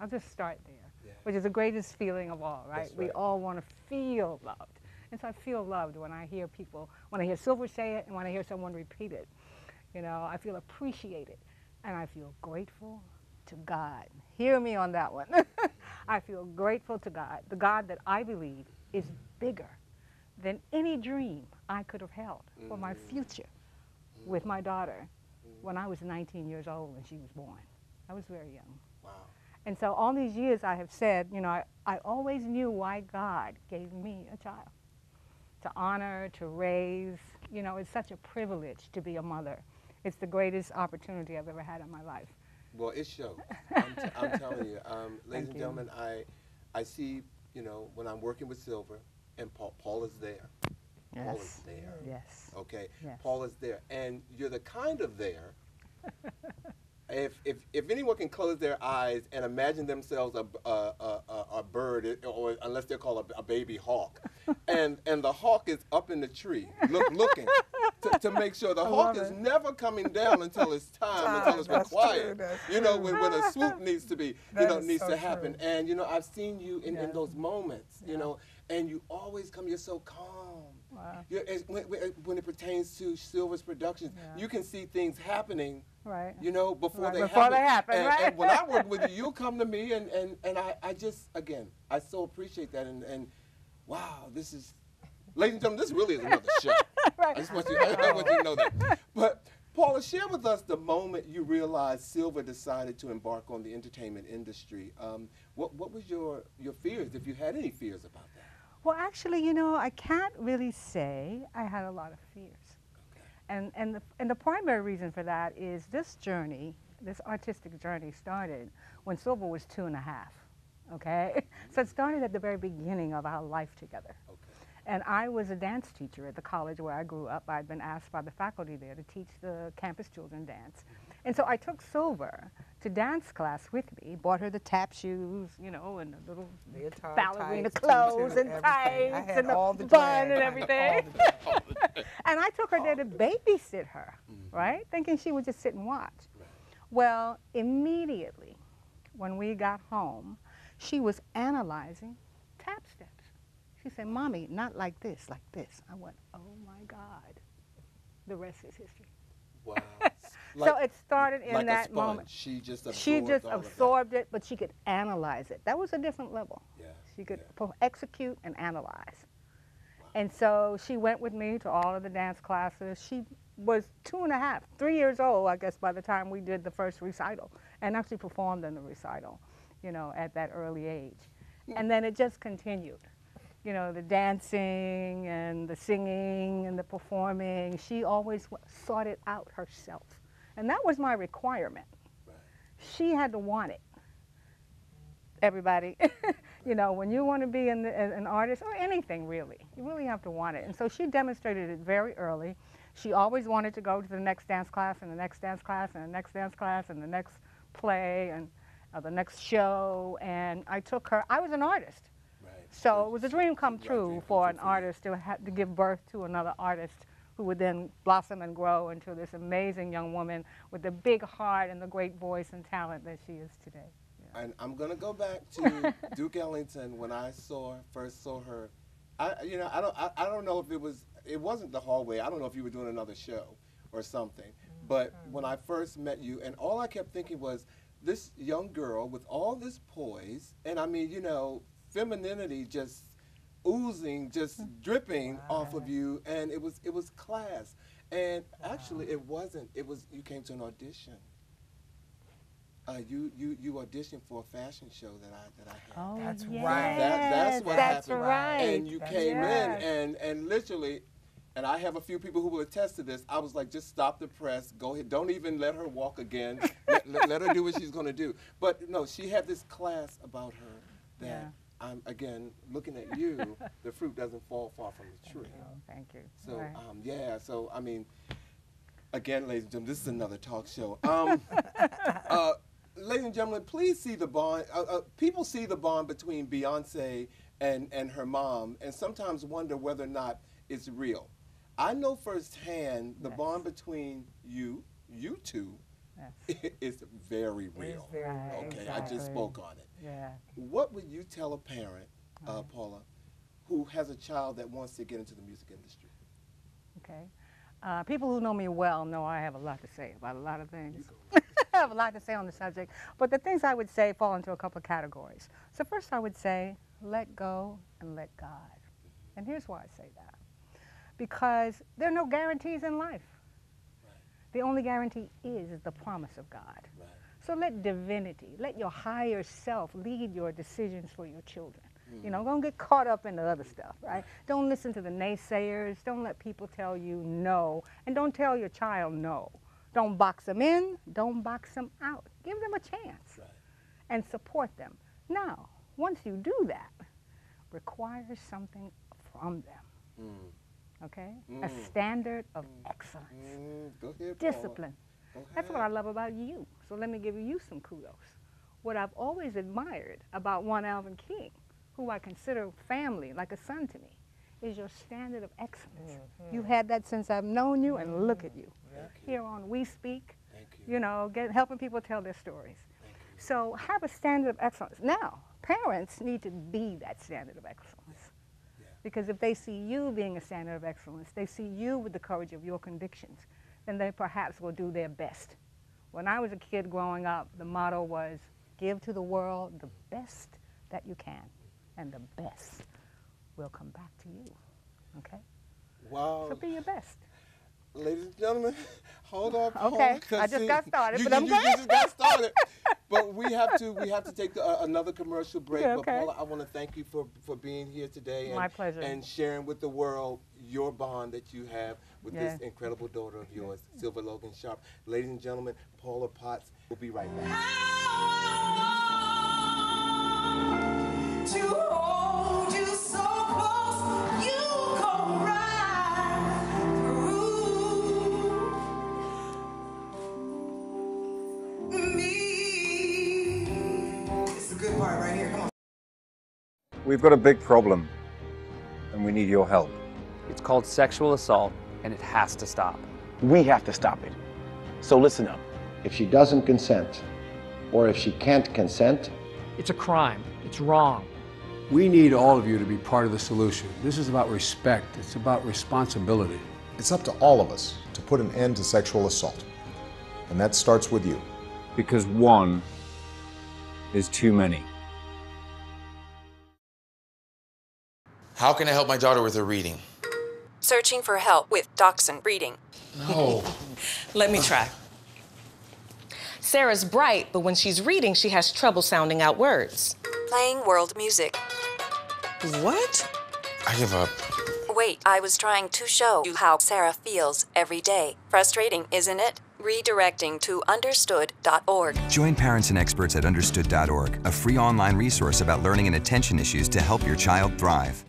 I'll just start there, which is the greatest feeling of all, right? We all want to feel loved, and so I feel loved when I hear people, when I hear Sylver say it, and when I hear someone repeat it. You know, I feel appreciated, and I feel grateful to God. Hear me on that one. I feel grateful to God, the God that I believe is bigger than any dream I could have held for my mm. future with my daughter when I was 19 years old when she was born. I was very young. Wow. And so all these years I have said, you know, I, I always knew why God gave me a child. To honor, to raise, you know, it's such a privilege to be a mother. It's the greatest opportunity I've ever had in my life. Well, it shows. I'm, t- I'm telling you, um, ladies Thank and you. gentlemen, I, I see, you know, when I'm working with Sylver, and Paul, Paul is there. Paul is Yes. there. Yes. Okay. Yes. Paul is there, and you're the kind of there. if, if, if anyone can close their eyes and imagine themselves a, a, a, a- bird, or unless they're called a, a baby hawk, and, and the hawk is up in the tree, look, looking to, to make sure the I hawk is it. never coming down until it's time, Time, until it's true, required. that's you know, when, when a swoop needs to be, you know, needs so to happen. true. And you know, I've seen you in, Yeah. in those moments, you know, and you always come. You're so calm. Wow. As, when, when- it pertains to Sylver's productions, Yeah. you can see things happening. Right. You know, before Right, they before happen. they happen, and, right? and when I work with you, you'll come to me, and, and, and I, I just, again, I so appreciate that. And, and wow, this is, ladies and gentlemen, this really is another show. right. I just want you, I want you to know that. But Paula, share with us the moment you realized Sylver decided to embark on the entertainment industry. Um, what, what was your, your fears, if you had any fears about that? Well, actually, you know, I can't really say I had a lot of fears. And, and, the, and the primary reason for that is this journey, this artistic journey started when Sylver was two and a half, okay? Mm-hmm. so it started at the very beginning of our life together. Okay. And I was a dance teacher at the college where I grew up. I'd been asked by the faculty there to teach the campus children dance. Mm-hmm. And so I took Sylver to dance class with me, bought her the tap shoes, you know, and the little Leotard ballerina tights, clothes and everything. tights and the all the bun and everything. and I took her there to babysit her, right? Thinking she would just sit and watch. Well, immediately when we got home, she was analyzing tap steps. She said, Mommy, not like this, like this. I went, Oh my God. The rest is history. Wow. so it started in like that moment. She just absorbed She just all of that. absorbed it, but she could analyze it. That was a different level. Yeah. She could po- execute and analyze. And so she went with me to all of the dance classes. She was two and a half, three years old, I guess, by the time we did the first recital, and actually performed in the recital, you know, at that early age. Hmm. and then it just continued. You know, the dancing and the singing and the performing. She always sought it out herself. And that was my requirement. She had to want it. Everybody, you know, when you want to be an, an artist or anything really, you really have to want it. And so she demonstrated it very early. She always wanted to go to the next dance class and the next dance class and the next dance class and the next play and uh, the next show. And I took her, I was an artist. So it was a dream come true for an artist to, ha- to give birth to another artist who would then blossom and grow into this amazing young woman with the big heart and the great voice and talent that she is today. And I'm gonna go back to Duke Ellington when I saw first saw her. I you know I don't I, I don't know if it was it wasn't the hallway. I don't know if you were doing another show or something. Mm-hmm. But when I first met you, and all I kept thinking was this young girl with all this poise, and I mean you know femininity just oozing, just dripping off of you, and it was it was class. And actually, it wasn't. It was you came to an audition. Uh, you, you you auditioned for a fashion show that I that I had. Oh, That's yes, right. That, that's what that's happened. right. And you That's came right. in and and literally, and I have a few people who will attest to this. I was like, just stop the press. Go ahead. Don't even let her walk again. let, let, let her do what she's going to do. But no, she had this class about her that. Yeah. I'm again looking at you. the fruit doesn't fall far from the tree. Thank you. So Right. um, yeah, so I mean, again, ladies and gentlemen, this is another talk show. Um, uh, ladies and gentlemen, please see the bond. Uh, uh, people see the bond between Beyonce and and her mom, and sometimes wonder whether or not it's real. I know firsthand the bond between you, you two, is very real. very real. okay, I just spoke on it. Yeah. What would you tell a parent, uh, Paula, who has a child that wants to get into the music industry? Okay. Uh, people who know me well know I have a lot to say about a lot of things. I have a lot to say on the subject, but the things I would say fall into a couple of categories. So first, I would say let go and let God. And here's why I say that: because there are no guarantees in life. The only guarantee is, is the promise of God. So let divinity, let your higher self lead your decisions for your children. You know, don't get caught up in the other stuff, right? Don't listen to the naysayers. Don't let people tell you no. And don't tell your child no. Don't box them in. Don't box them out. Give them a chance and support them. Now, once you do that, require something from them. Okay? A Mm. standard of excellence. Mm, ahead, Paula. That's what. I love about you. So let me give you some kudos. What I've always admired about one Alvin King, who I consider family, like a son to me, is your standard of excellence. You've had that since I've known you, and look at you. Here on We Speak, you. know, get, helping people tell their stories. So have a standard of excellence. Now, parents need to be that standard of excellence. Because if they see you being a standard of excellence, they see you with the courage of your convictions, then they perhaps will do their best. When I was a kid growing up, the motto was give to the world the best that you can, and the best will come back to you. Okay? Wow. So be your best. Ladies and gentlemen, hold on. Okay, Paula, 'cause I just see, got started, you, but you, I'm you, glad. you just got started. but we have to we have to take uh, another commercial break. Yeah, But. Paula, I want to thank you for, for being here today and, My pleasure. and sharing with the world your bond that you have with this incredible daughter of yours, Sylver Logan Sharp. Ladies and gentlemen, Paula Potts. We'll be right back. We've got a big problem, and we need your help. It's called sexual assault, and it has to stop. We have to stop it. So listen up. If she doesn't consent, or if she can't consent, It's a crime. It's wrong. We need all of you to be part of the solution. This is about respect, it's about responsibility. It's up to all of us to put an end to sexual assault. And that starts with you. Because one is too many. How can I help my daughter with her reading? Searching for help with Dachshund Reading. No. Let me try. Sarah's bright, but when she's reading, she has trouble sounding out words. Playing world music. What? I give up. Wait, I was trying to show you how Sarah feels every day. Frustrating, isn't it? Redirecting to understood.org. Join parents and experts at understood.org, a free online resource about learning and attention issues to help your child thrive.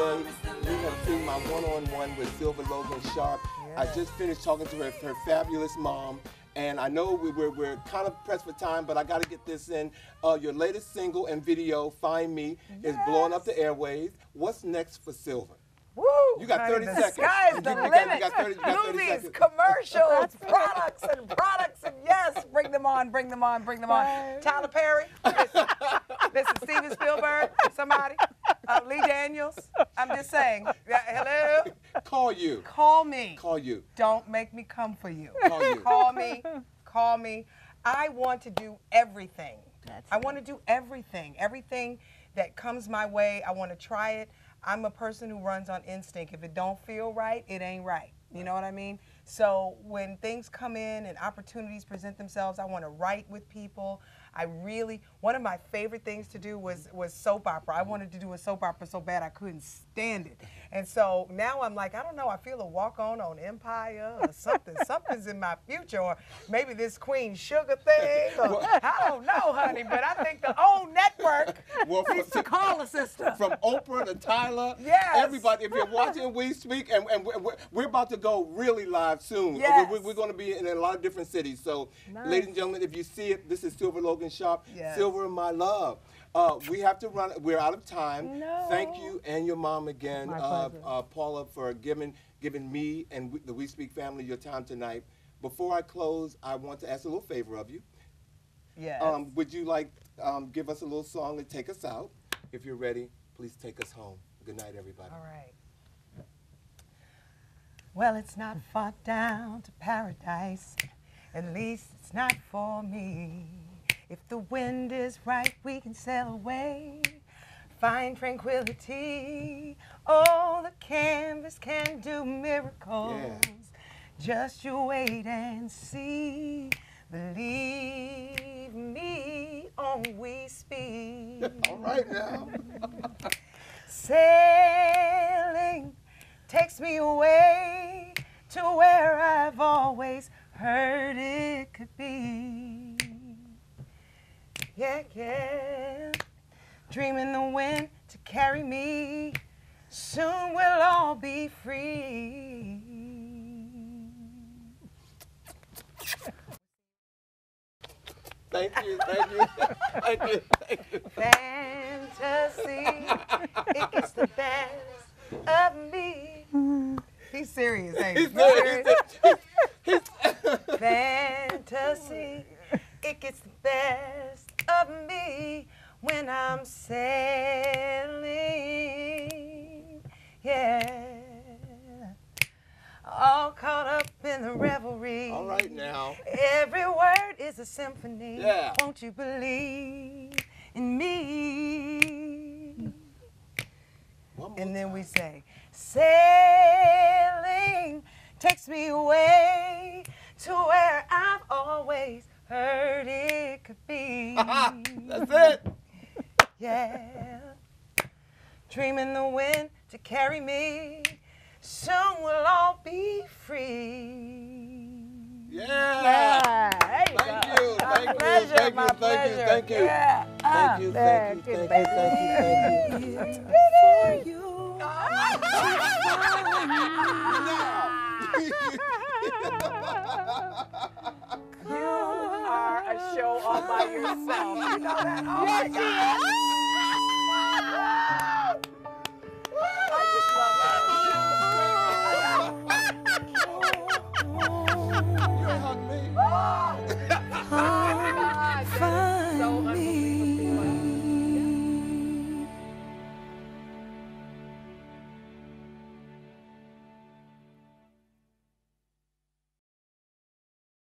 Today, you have seen my one-on-one with Sylver Logan Sharp. I just finished talking to her, her fabulous mom, and I know we, we're, we're kind of pressed for time, but I got to get this in. Uh, your latest single and video, "Find Me," is blowing up the airwaves. What's next for Sylver? Woo! You got 30 the seconds. Sky's the got- you limit. got 30 you got 30 Movies, seconds. commercials, products, and products, and yes, bring them on, bring them on, bring them on. Tyler Perry, listen, listen, Steven Spielberg, somebody, uh, Lee Daniels. I'm just saying. Yeah, hello. Call you. Call me. Call you. Don't make me come for you. Call you. Call me. Call me. I want to do everything. I want to do everything. Everything that comes my way, I want to try it. I'm a person who runs on instinct. If it don't feel right, it ain't right. You know what I mean? So when things come in and opportunities present themselves, I want to write with people. I really one of my favorite things to do was was soap opera. I wanted to do a soap opera so bad I couldn't stand it. And so now I'm like, I don't know, I feel a walk on on Empire or something. Something's in my future or maybe this Queen Sugar thing. Or, I don't know, honey, but I think the old network Well, needs to call a sister. From Oprah to Tyler, Yes. everybody. If you're watching We Speak, and, and we're, we're about to go really live soon. Yes. We're, we're going to be in a lot of different cities. So, Nice. ladies and gentlemen, if you see it, this is Sylver Logan Sharp. Yes. Sylver, my love. Uh, we have to run. We're out of time. No. Thank you and your mom again, uh, uh, Paula, for giving giving me and we, the We Speak family your time tonight. Before I close, I want to ask a little favor of you. Yes. Um, would you like um, give us a little song to take us out? If you're ready, please take us home. Good night, everybody. All right. Well, it's not far down to paradise. At least it's not for me. If the wind is right, we can sail away. Find tranquility. Oh, the canvas can do miracles. Just you wait and see. Believe me, on we speak. All right now. Sailing takes me away to where I've always heard it could be. Yeah, yeah. Dreaming the wind to carry me. Soon we'll all be free. Thank you, thank you, thank you, thank you. Fantasy, it gets the best of me. He's serious, ain't he? He's serious. Fantasy, it gets the best of me when I'm sailing. Yeah. All caught up in the revelry. All right now. Every word is a symphony. Yeah. Won't you believe in me? and then we say, sailing takes me away to where I've always heard it could be. That's it. Yeah. Dreaming the wind to carry me. Soon we'll all be free. Yeah. there you Thank you, thank you, pleasure, thank you, thank you, pleasure. thank you. Yeah. Thank Ah, you, thank you, thank you, thank you, thank you. For you you are a show all by yourself. You know that? Oh yes, my God. Me.